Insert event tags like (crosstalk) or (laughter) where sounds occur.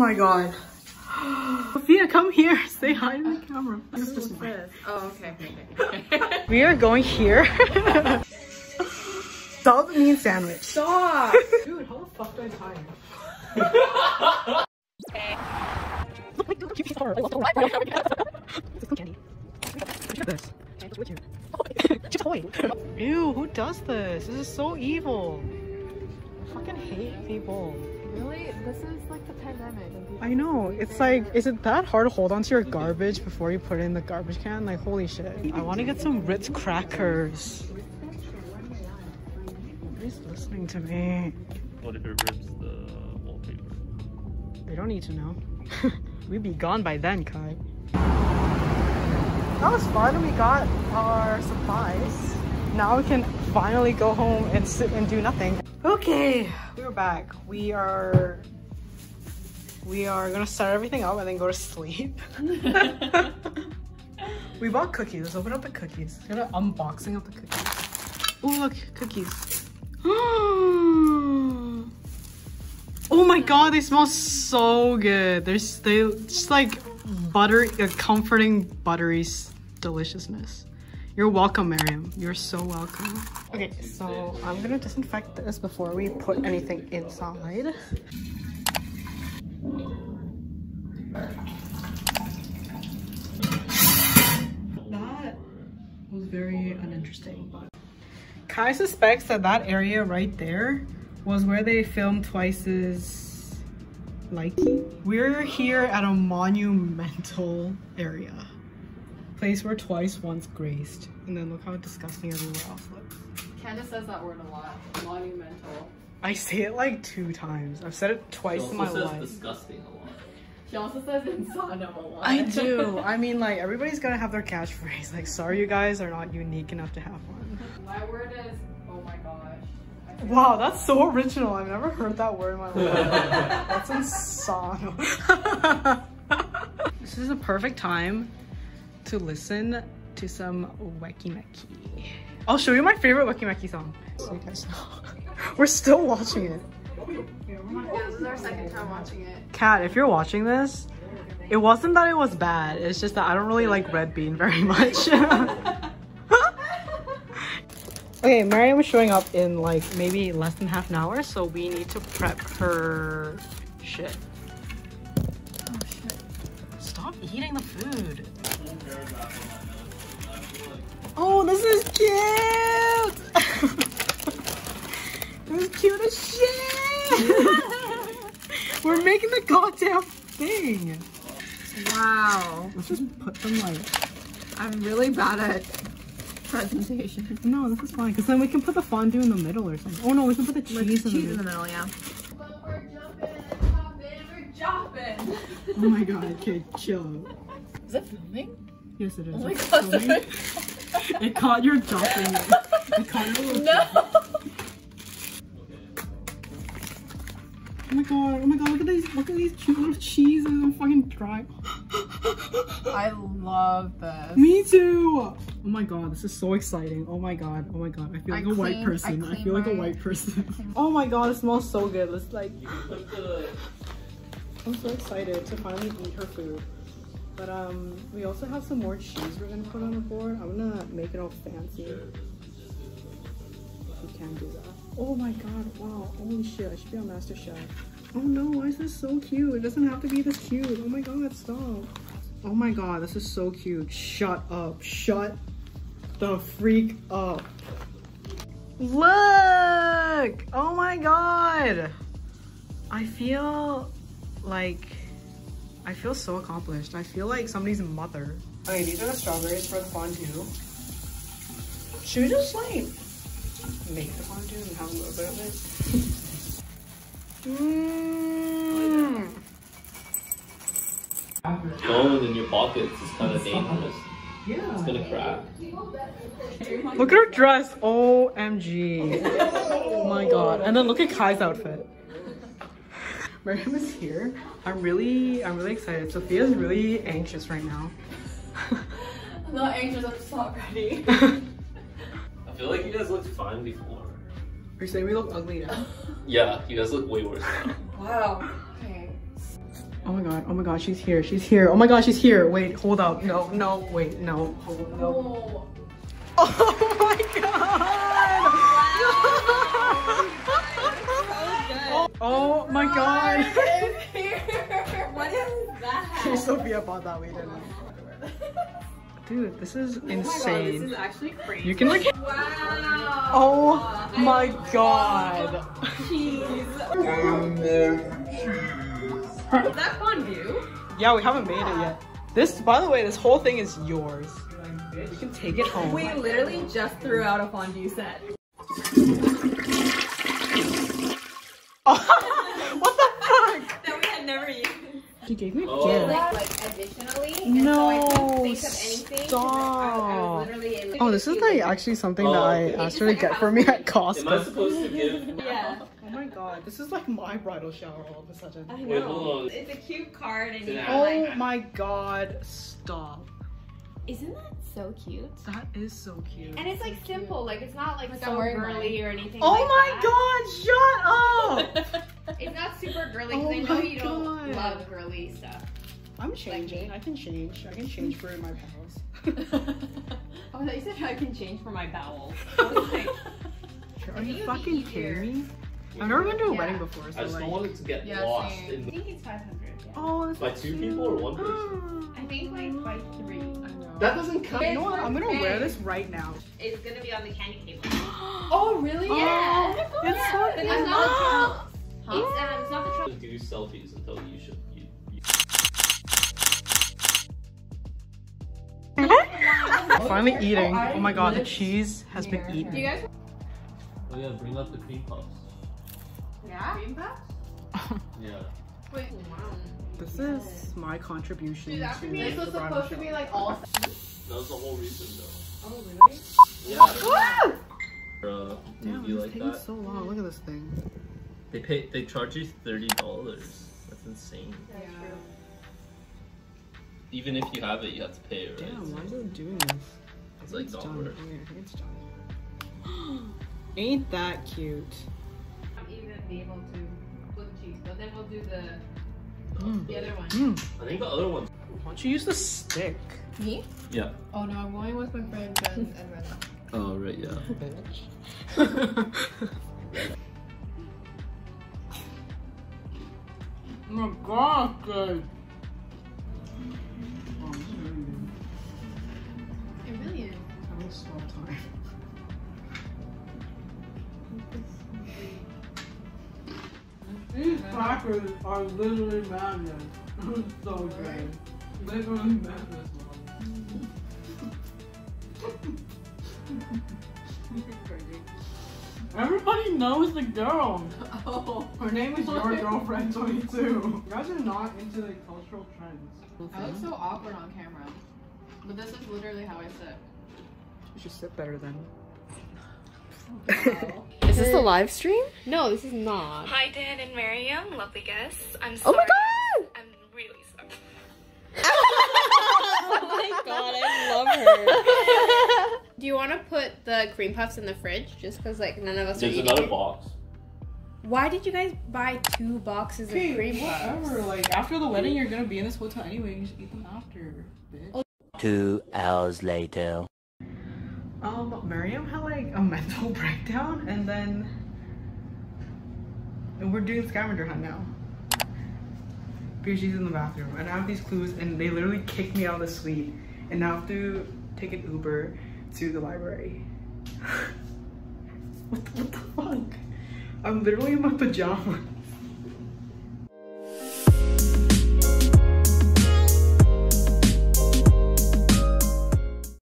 my god. Sophia, come here. (laughs) Say hi to the camera. This is this. Oh, okay, okay, okay. (laughs) (laughs) We are going here. Salt mean sandwich. Stop! Dude, how the fuck do I time? this. Ew, who does this? This is so evil. I fucking hate people. Really? This is like the pandemic. I know. It's like, is it that hard to hold onto your garbage before you put it in the garbage can? Like, holy shit. I want to get some Ritz crackers. Nobody's listening to me. What if it rips the wallpaper? They don't need to know. (laughs) We'd be gone by then, Kai. That was fun. We got our supplies. Now we can finally go home and sit and do nothing. Okay, we're back. We are we are gonna start everything up and then go to sleep. (laughs) we bought cookies. Let's open up the cookies. Get an unboxing of the cookies. Oh look, cookies. (gasps) Oh my god, they smell so good. They're they just like buttery, a comforting buttery deliciousness. You're welcome, Miriam. You're so welcome. Okay, so I'm gonna disinfect this before we put anything inside. That was very uninteresting, Kai suspects that that area right there was where they filmed Twice's Likey. We're here at a monumental area. Place where Twice once graced. And then look how disgusting everywhere else looks. Candice says that word a lot. Monumental. I say it like two times. I've said it twice in my life. She also says disgusting a lot. She also says insano a lot. I do. (laughs) I mean, like, everybody's gonna have their catchphrase. Like, sorry you guys are not unique enough to have one. My word is, oh my gosh. Wow, that's so original. I've never heard that word in my life. (laughs) that's insano. (laughs) this is a perfect time to listen to some Wacky Meki. I'll show you my favorite Wacky Meki song. So you guys (laughs) know. We're still watching it. Yeah, this is our second time watching it. Kat, if you're watching this, it wasn't that it was bad. It's just that I don't really like Red Bean very (laughs) much. (laughs) okay, Miriam is showing up in like maybe less than half an hour, so we need to prep her shit. Oh shit. Stop eating the food. Oh, this is cute! (laughs) this is cute as shit! (laughs) We're making the goddamn thing! Wow. Let's just put them like I'm really bad at presentation. No, this is fine, because then we can put the fondue in the middle or something. Oh no, we can put the cheese, in, the Cheese the in the middle. middle, yeah. Oh my god, okay, chill. Is it filming? Yes, it is. Oh my It's god, filming. it caught your dropping. It caught your little No! Oh my god, oh my god, look at these, look at these cute little cheeses and fucking dry. I love this. Me too! Oh my god, this is so exciting. Oh my god, oh my god. I feel I like a white person. I I, feel like a white person. (laughs) oh my god, it smells so good. Let's like I'm so excited to finally eat her food. But um we also have some more cheese we're gonna put on the board. I'm gonna make it all fancy. We can do that. Oh my god, wow, holy shit, I should be on MasterChef. Oh no, why is this so cute? It doesn't have to be this cute. Oh my god, stop. Oh my god, this is so cute. Shut up. Shut the freak up. Look! Oh my god! I feel like I feel so accomplished. I feel like somebody's mother. Okay, these are the strawberries for the fondue. Should we just like make the fondue and have a little bit of it? Mmm. Phone in your pockets is kind of dangerous. Yeah. It's gonna crack. Look at her dress. OMG. Oh (laughs) my god. And then look at Kai's outfit. Miriam is here. I'm really, I'm really excited. Sophia's really anxious right now. I'm not anxious, I'm just not ready. (laughs) I feel like you guys looked fine before. Are You're saying we look ugly now? (laughs) Yeah, you guys look way worse now. Wow. Okay. Oh my god, oh my god, she's here, she's here. Oh my god, she's here. Wait, hold up. No, no, wait, no, hold, oh. (laughs) no. Oh my god! Oh my god! (laughs) what is that? Hey, Sophia bought that, we didn't. Dude, this is oh insane. this is actually crazy. you can like. Wow. Oh my god! Cheese. Is that fondue? Yeah, we haven't made it yet. This, by the way, this whole thing is yours. You can take it home. We literally just threw out a fondue set. What the fuck? That we had never used. She gave me a Oh. gift. like, like additionally. and No, so I think of anything. 'cause I, I stop. was literally Oh, this is like actually something oh. that Oh, I okay. asked her to get for me at Am I Costco. supposed to give? (laughs) Yeah. Oh my god, this is like my bridal shower all of a sudden. I Wait, know. hold on. It's a cute card and you an Oh like. my god, stop. Isn't that so cute? That is so cute. And it's like simple, like it's not like, Like so girly or anything. Oh like my god, shut up! (laughs) (laughs) It's not super girly because Oh I know my you don't love girly stuff. I'm changing. I can change. I can change for my pals. (laughs) oh, you said I can change for my bowels. Are you It'd fucking kidding me? I've never been to a Yeah. wedding before, so I just like. don't want it to get Yeah, lost same. I think it's 500. Yeah. Oh, that's By two people or one (gasps) person? I think like by three. That doesn't count. You know what? I'm gonna wear this right now. It's gonna be on the candy table. (gasps) Oh, really? Yeah. Oh, it's so But it's not the trunk. Huh? It's, um, it's not the trunk. Do selfies until you should. You, you. (laughs) Finally eating. Oh my god, the cheese has been eaten. Do you guys? Oh yeah, bring up the cream puffs. Yeah. Cream puffs? (laughs) Yeah. Wait. Wow. This is my contribution Dude, to This the was bridal supposed to be like all. That was the whole reason though. Oh, really? Yeah. Bruh, Damn, you it's like taking that? so long. Look at this thing. They pay. They charge you thirty dollars. That's insane. That's true. Even if you have it, you have to pay, right? Damn, why is it doing this? It's like not done. worth. I think it's done. (gasps) Ain't that cute? I'm even able to flip cheese, but then we'll do the Mm. the other one. Mm. I think the other one. Why don't you use the stick? Me? Yeah. Oh no, I'm going with my friend Jen and Rena. (laughs) Oh right, yeah. oh (laughs) my god, good. These uh-huh. crackers are literally madness. (laughs) so good. Literally madness, (laughs) Everybody knows the girl. Oh. Her name is (laughs) Your Girlfriend 22. You guys are not into the cultural trends. I look so awkward on camera. But this is literally how I sit. You should sit better then. Is this a live stream? No, this is not. Hi, Dan and Miriam. Lovely guests. I'm so- Oh my god! I'm really sorry. (laughs) oh my god, I love her. (laughs) Do you want to put the cream puffs in the fridge just because like none of us There's are eating another it? box. Why did you guys buy two boxes of Okay, cream puffs? whatever. Like after the wedding, you're gonna be in this hotel anyway. You just eat them after, bitch. Oh. Two hours later. Um, Miriam had like a (laughs) mental breakdown, and then we're doing scavenger hunt now. Because she's in the bathroom, and I have these clues, and they literally kicked me out of the suite, and now I have to take an Uber to the library. (laughs) what, the, what the fuck? I'm literally in my pajamas.